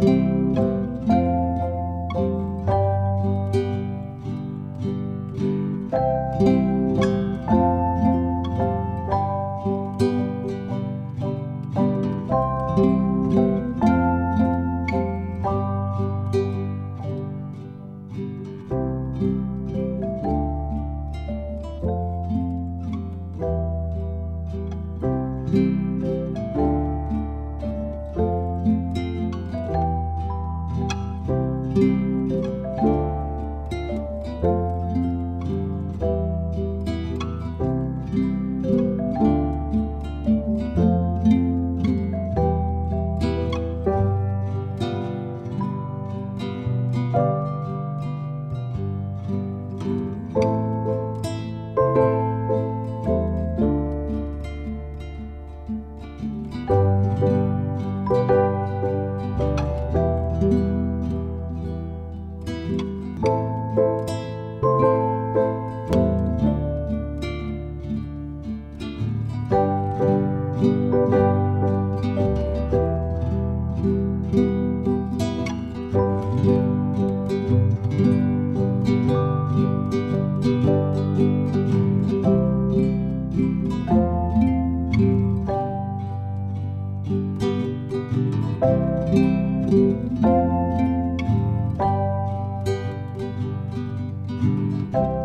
thank Bye.